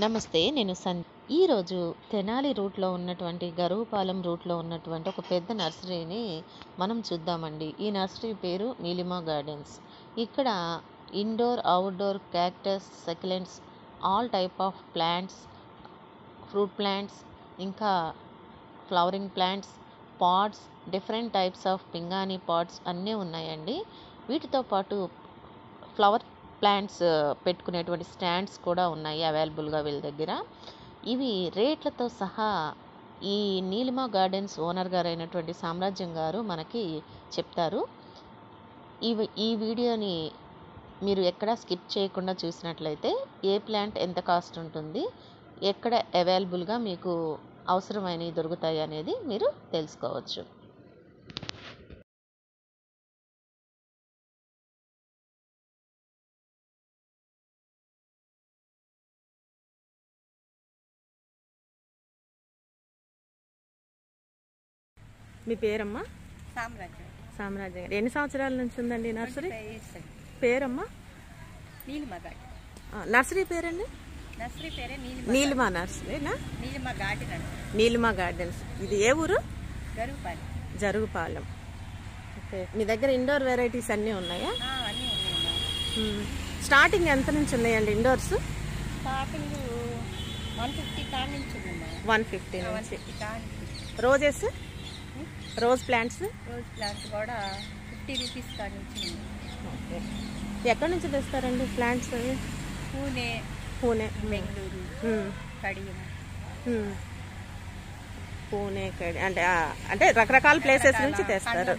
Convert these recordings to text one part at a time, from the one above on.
నమస్తే నేను సన్ ఈరోజు తెనాలి రూట్లో ఉన్నటువంటి గరువుపాలెం రూట్లో ఉన్నటువంటి ఒక పెద్ద నర్సరీని మనం చూద్దామండి. ఈ నర్సరీ పేరు నీలిమా గార్డెన్స్. ఇక్కడ indoor outdoor cactus succulents all type of plants fruit plants ఇంకా flowering plants pots different types of పింగాణి pots అన్నీ ఉన్నాయండి. వీటితో పాటు ఫ్లవర్ ప్లాంట్స్ పెట్టుకునేటువంటి స్టాండ్స్ కూడా ఉన్నాయి అవైలబుల్గా వీళ్ళ దగ్గర. ఇవి రేట్లతో సహా ఈ నీలిమా గార్డెన్స్ ఓనర్ గారైనటువంటి సామ్రాజ్యం గారు మనకి చెప్తారు. ఇవి ఈ వీడియోని మీరు ఎక్కడ స్కిప్ చేయకుండా చూసినట్లయితే ఏ ప్లాంట్ ఎంత కాస్ట్ ఉంటుంది ఎక్కడ అవైలబుల్గా మీకు అవసరమైనవి దొరుకుతాయి అనేది మీరు తెలుసుకోవచ్చు. మీ పేరమ్మా? సామ్రాజ్యం. సామ్రాజ్యం గారు. ఎన్ని సంవత్సరాల నుంచి ఉందండి నర్సరీ? పేరు పేరమ్మా? నీలిమ నర్సరీ పేరండి? నర్సరీ పేరే నీలిమ నీలిమా నర్సరీనా? నీలిమ గార్డెన్ నీలిమా గార్డెన్స్ ఇది ఏ ఊరు? గరువుపాలి జరుగుపాలెం. ఓకే. మీ దగ్గర ఇండోర్ వెరైటీస్ అన్నీ ఉన్నాయా. స్టార్టింగ్ ఎంత నుంచి ఉన్నాయండి ఇండోర్స్? స్టార్టింగ్ వన్ ఫిఫ్టీ నుంచి వన్ ఫిఫ్టీ నుంచి. Roses? Rose plants rose plant కూడా ఫిఫ్టీ రూపీస్ కాడ నుంచి ఎక్కడి నుంచి తెస్తారండి ప్లాంట్స్ అవి? పూణే. పూణే. బెంగళూరు. మ్మ్. కడియం మ్మ్. పూణే కడి అంటే అంటే రకరకాల ప్లేసెస్ నుంచి తెస్తారు.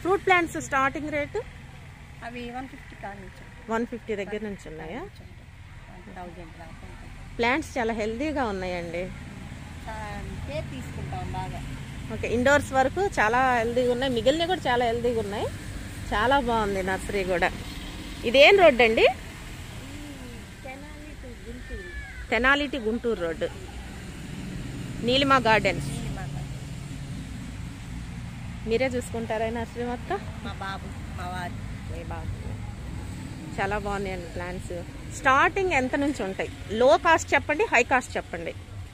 ఫ్రూట్ ప్లాంట్స్ స్టార్టింగ్ రేటు అవి వన్ ఫిఫ్టీ వన్ ఫిఫ్టీ దగ్గర నుంచి ఉన్నాయా. ప్లాంట్స్ చాలా హెల్తీగా ఉన్నాయండి. తీసుకుంటాం బాగా. ఓకే ఇండోర్స్ వరకు చాలా హెల్తీగా ఉన్నాయి. మిగిలినవి కూడా చాలా హెల్తీగా ఉన్నాయి. చాలా బాగుంది నర్సరీ కూడా. ఇదేం రోడ్ అండి? Tenali to Guntur. Road. Neelima garden. మీరే చూసుకుంటారా నర్సరీ మొత్తం? మా బాబు మా వారు. బాగుంది చాలా బాగున్నాయండి ప్లాంట్స్ స్టార్టింగ్ ఎంత నుంచి ఉంటాయి? లో కాస్ట్ చెప్పండి హై కాస్ట్ చెప్పండి.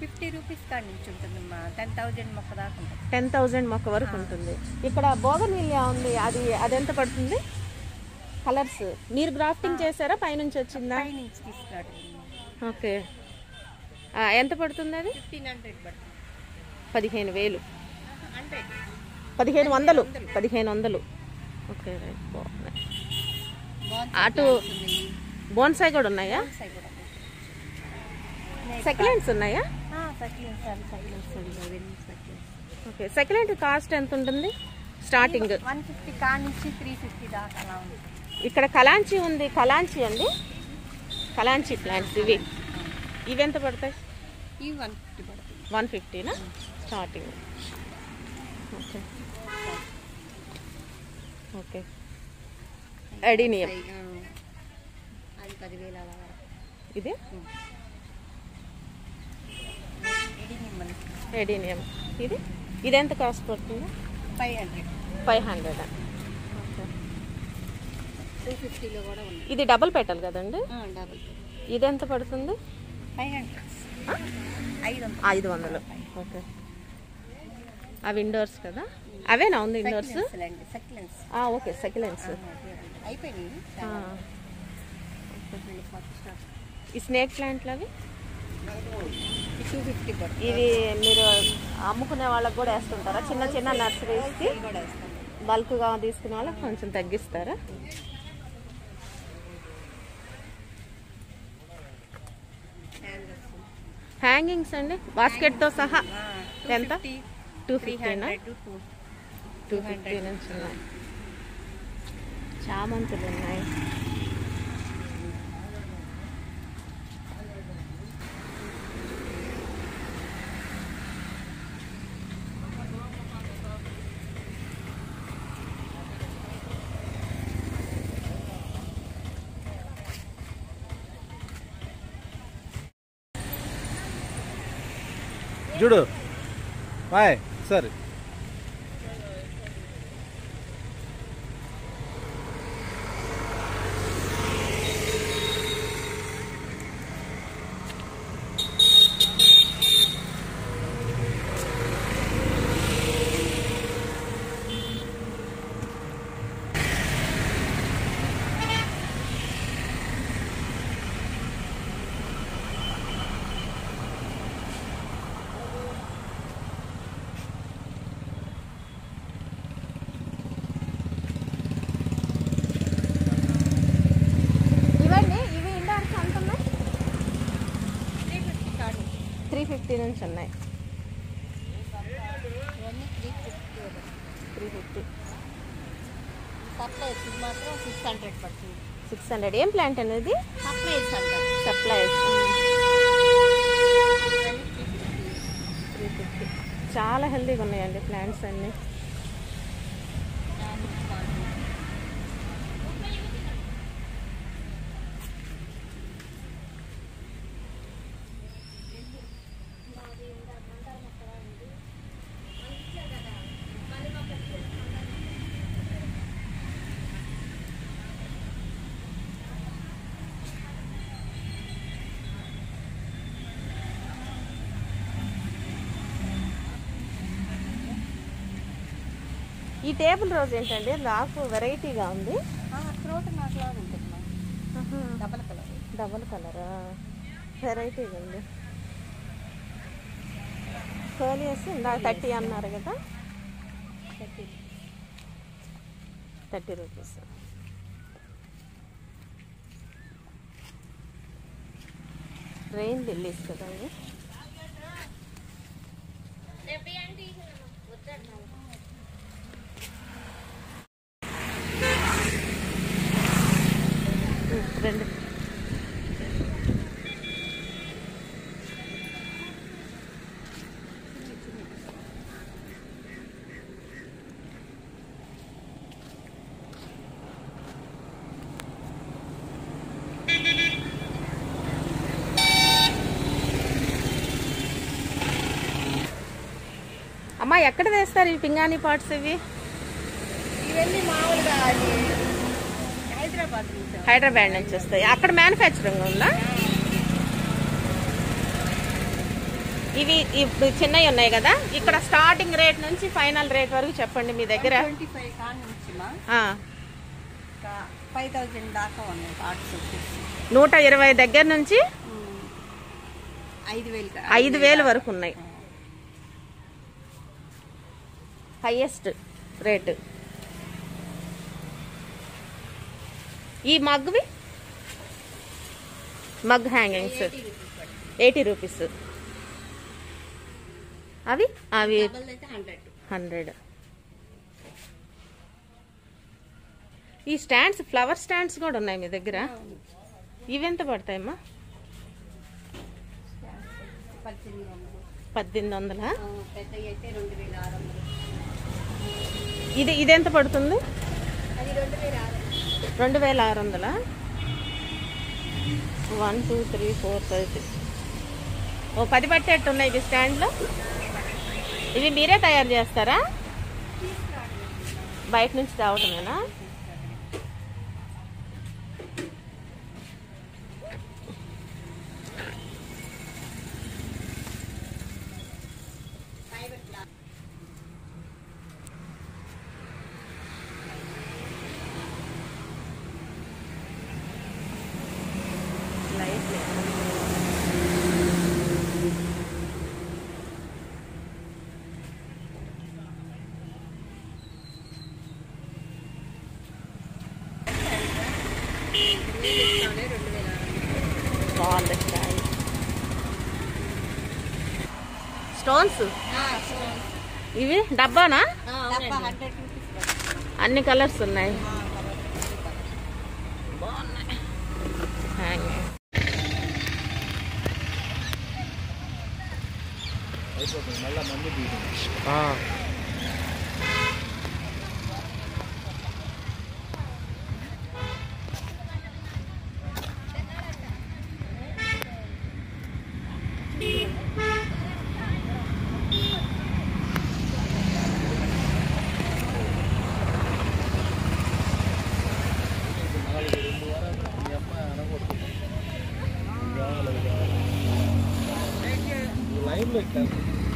ఫిఫ్టీ రూపీస్ కాడ నుంచి ఉంటుంది టెన్ థౌజండ్ మొక్క దాకా ఉంటుంది. టెన్ థౌజండ్ మొక్క వరకు ఉంటుంది. ఇక్కడ బోగన్ ఉంది. అది అది ఎంత పడుతుంది? కలర్స్. మీరు గ్రాఫ్టింగ్ చేశారా? పైనుంచి వచ్చిందా? పై నుంచి తీసుకురాడు ఓకే ఎంత పడుతుంది అది? ఫిఫ్టీన్ హండ్రెడ్ పడుతుంది. పదిహేను వేలు. పదిహేను వందలు. పదిహేను వందలు. Okay right. బాగున్నాయి. అటు బోన్సాయి కూడా ఉన్నాయా? సెకండ్స్ ఉన్నాయా? ఓకే సెకండ్ కాస్ట్ ఎంత ఉంటుంది? స్టార్టింగ్ వన్ ఫిఫ్టీ కాడ నుంచి త్రీ ఫిఫ్టీ దాకా అలా ఉంటుంది ఇక్కడ కలాంచి ఉంది కలాంచి అండి? కలాంచి ప్లాంట్స్ ఇవి. ఇవి ఎంత పడతాయి? ఇవి వన్ ఫిఫ్టీ పడుతుంది. వన్ ఫిఫ్టీనా స్టార్టింగ్ ఓకే ఓకే ఎడీనియం అది పదివేలు ఇది? ఎడినియం ఇది? ఇది ఎంత కాస్ట్ పడుతుంది? Five hundred. Five hundred? Okay. Two ఫిఫ్టీలో కూడా ఉన్నాయి ఇది డబుల్ పెట్టాలి కదండి? డబుల్ ఇది ఎంత పడుతుంది? Five hundred. ఐదు వందలు. ఓకే. అవి ఇండోర్స్ కదా? అవేనా ఉంది ఇండోర్స్? ఓకే సెకిలెన్స్ అయిపోయినాయి. ఈ స్నేక్ ప్లాంట్లు అవి టూ ఫిఫ్టీ ఇవి మీరు అమ్ముకునే వాళ్ళకి కూడా వేస్తుంటారా? చిన్న చిన్న నర్సరీస్కి బల్క్గా తీసుకునే వాళ్ళకి కొంచెం తగ్గిస్తారా? హ్యాంగింగ్స్ అండి? బాస్కెట్తో సహా ఎంత? టూ ఫిఫ్టీనా టూ ఫిఫ్టీ నుంచి ఉన్నాయి. చామంతులు ఉన్నాయి. చూడు. బాయ్ సరే. ఫిఫ్టీ నుంచి ఉన్నాయి. త్రీ ఫిఫ్టీ సిక్స్ హండ్రెడ్ పడుతుంది. సిక్స్ హండ్రెడ్ ఏం ప్లాంట్ అనేది? సప్లైస్ చాలా హెల్తీగా ఉన్నాయండి ప్లాంట్స్ అన్నీ. ఈ టేబుల్ రోజ్ ఏంటండి నాకు వెరైటీగా ఉంది. త్రోట్ ఉంటుంది డబల్ కలర్. డబల్ కలరా? వెరైటీగా ఉంది. సోలియస్ ఇందాక థర్టీ అన్నారు కదా? Thirty. Thirty rupees. Rain lilies కదా ఇవి ఉమ్, రెండు. అమ్మా ఎక్కడ వేస్తారు ఈ పింగాణి పార్ట్స్ ఇవి? ఇవన్నీ మామూలుగా హైదరాబాద్ నుంచి. వస్తాయి. అక్కడ మ్యానుఫ్యాక్చరింగ్ ఉందా? ఇవి ఇప్పుడు చిన్నవి ఉన్నాయి కదా? ఇక్కడ స్టార్టింగ్ రేట్ నుంచి ఫైనల్ రేట్ వరకు చెప్పండి మీ దగ్గర. నూట ఇరవై దగ్గర నుంచి ఐదు వేలు వరకు ఉన్నాయి. హైయెస్ట్ రేటు ఈ మగ్వి మగ్ హ్యాంగింగ్స్ ఎయిటీ రూపీస్ అవి? అవి హండ్రెడ్ ఈ స్టాండ్స్ ఫ్లవర్ స్టాండ్స్ కూడా ఉన్నాయి మీ దగ్గర? ఇవి ఎంత పడతాయమ్మా? పద్దెనిమిది వందలు? ఇది ఇది ఎంత పడుతుంది? రెండు వేల ఆరు వందల? One two three four five six. ఓ పది పట్టేట్టు ఉన్నాయి ఇది స్టాండ్లో. ఇవి మీరే తయారు చేస్తారా? బయట నుంచి తేవటమేనా లైట్ రెండు వేల ఆరు వందలు బాగుంది. స్టోన్స్? ఇవి? డబ్బానా. అన్ని కలర్స్ ఉన్నాయి. ఆ, azul el carro.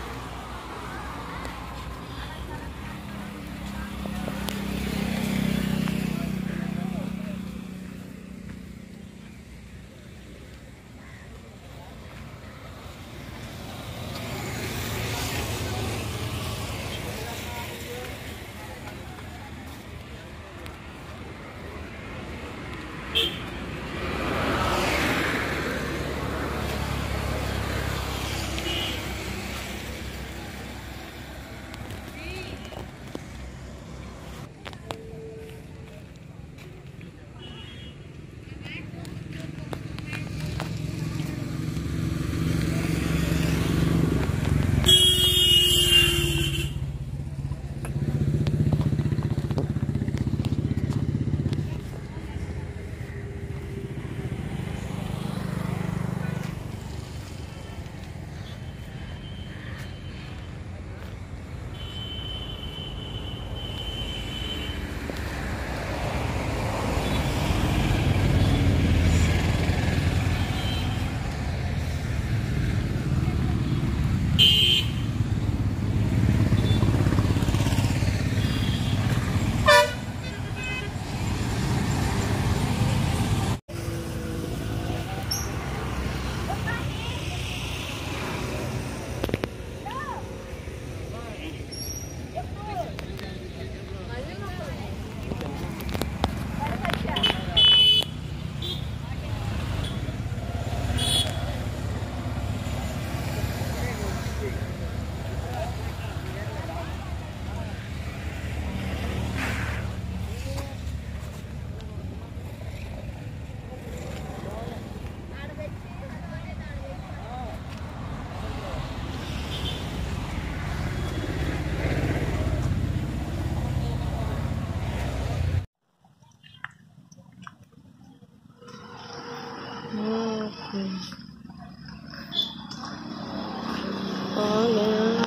có nữa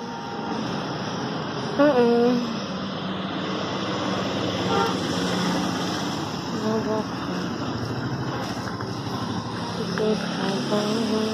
uh -uh. Robot. Good, I